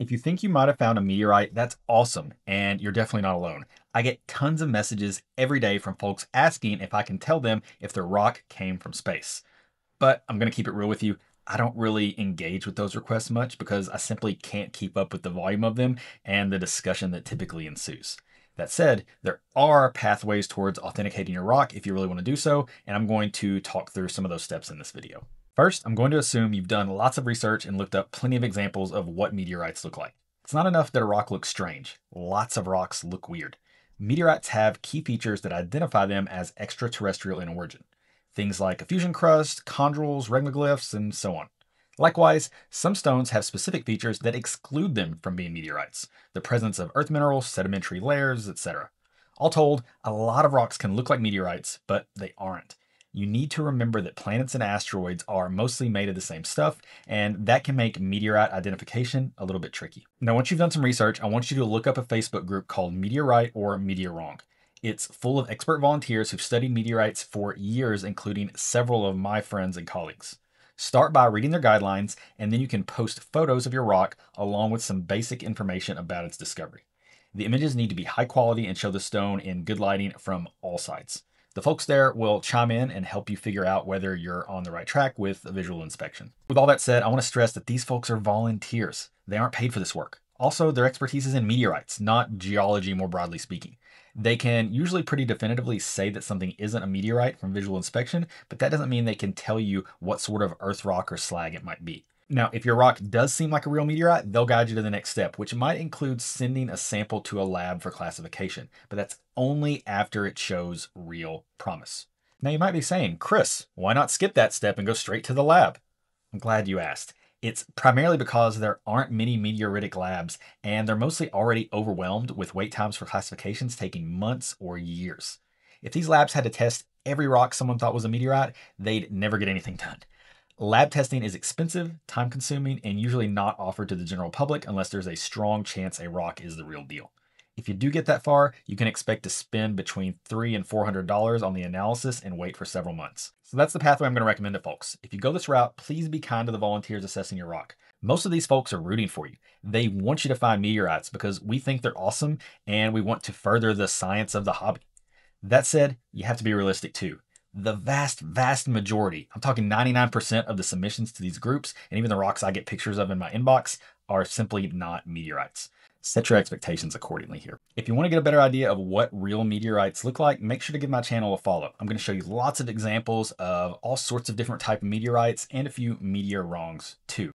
If you think you might have found a meteorite, that's awesome, and you're definitely not alone. I get tons of messages every day from folks asking if I can tell them if their rock came from space. But I'm going to keep it real with you. I don't really engage with those requests much because I simply can't keep up with the volume of them and the discussion that typically ensues. That said, there are pathways towards authenticating your rock if you really want to do so, and I'm going to talk through some of those steps in this video. First, I'm going to assume you've done lots of research and looked up plenty of examples of what meteorites look like. It's not enough that a rock looks strange. Lots of rocks look weird. Meteorites have key features that identify them as extraterrestrial in origin. Things like a fusion crust, chondrules, regmaglyphs, and so on. Likewise, some stones have specific features that exclude them from being meteorites, the presence of earth minerals, sedimentary layers, etc. All told, a lot of rocks can look like meteorites, but they aren't you need to remember that planets and asteroids are mostly made of the same stuff, and that can make meteorite identification a little bit tricky. Now, once you've done some research, I want you to look up a Facebook group called Meteorite or Meteorwrong. It's full of expert volunteers who've studied meteorites for years, including several of my friends and colleagues. Start by reading their guidelines, and then you can post photos of your rock along with some basic information about its discovery. The images need to be high quality and show the stone in good lighting from all sides. The folks there will chime in and help you figure out whether you're on the right track with a visual inspection. With all that said, I want to stress that these folks are volunteers. They aren't paid for this work. Also, their expertise is in meteorites, not geology more broadly speaking. They can usually pretty definitively say that something isn't a meteorite from visual inspection, but that doesn't mean they can tell you what sort of earth rock or slag it might be. Now, if your rock does seem like a real meteorite, they'll guide you to the next step, which might include sending a sample to a lab for classification, but that's only after it shows real promise. Now, you might be saying, Chris, why not skip that step and go straight to the lab? I'm glad you asked. It's primarily because there aren't many meteoritic labs, and they're mostly already overwhelmed with wait times for classifications taking months or years. If these labs had to test every rock someone thought was a meteorite, they'd never get anything done. Lab testing is expensive, time consuming, and usually not offered to the general public unless there's a strong chance a rock is the real deal. If you do get that far, you can expect to spend between three and $400 on the analysis and wait for several months. So that's the pathway I'm going to recommend to folks. If you go this route, please be kind to the volunteers assessing your rock. Most of these folks are rooting for you. They want you to find meteorites because we think they're awesome and we want to further the science of the hobby. That said, you have to be realistic too the vast, vast majority, I'm talking 99% of the submissions to these groups, and even the rocks I get pictures of in my inbox, are simply not meteorites. Set your expectations accordingly here. If you want to get a better idea of what real meteorites look like, make sure to give my channel a follow. I'm going to show you lots of examples of all sorts of different type of meteorites and a few meteor wrongs too.